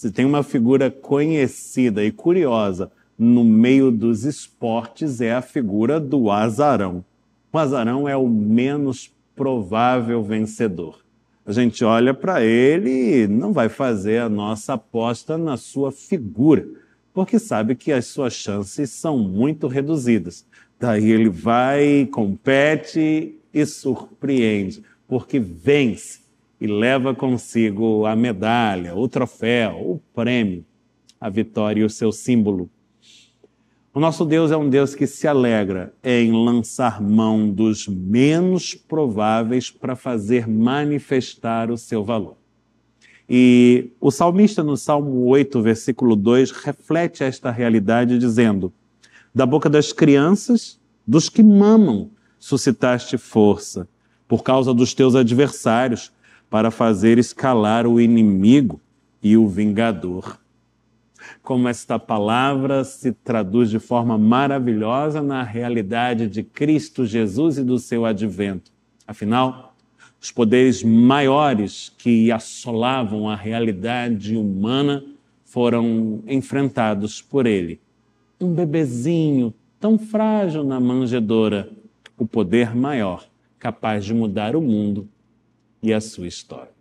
Se tem uma figura conhecida e curiosa no meio dos esportes, é a figura do azarão. O azarão é o menos provável vencedor. A gente olha para ele e não vai fazer a nossa aposta na sua figura, porque sabe que as suas chances são muito reduzidas. Daí ele vai, compete e surpreende, porque vence e leva consigo a medalha, o troféu, o prêmio, a vitória e o seu símbolo. O nosso Deus é um Deus que se alegra em lançar mão dos menos prováveis para fazer manifestar o seu valor. E o salmista, no Salmo 8, versículo 2, reflete esta realidade, dizendo: Da boca das crianças, dos que mamam, suscitaste força, por causa dos teus adversários para fazer escalar o inimigo e o vingador. Como esta palavra se traduz de forma maravilhosa na realidade de Cristo Jesus e do seu advento. Afinal, os poderes maiores que assolavam a realidade humana foram enfrentados por ele. Um bebezinho tão frágil na manjedoura, o poder maior capaz de mudar o mundo e a sua história.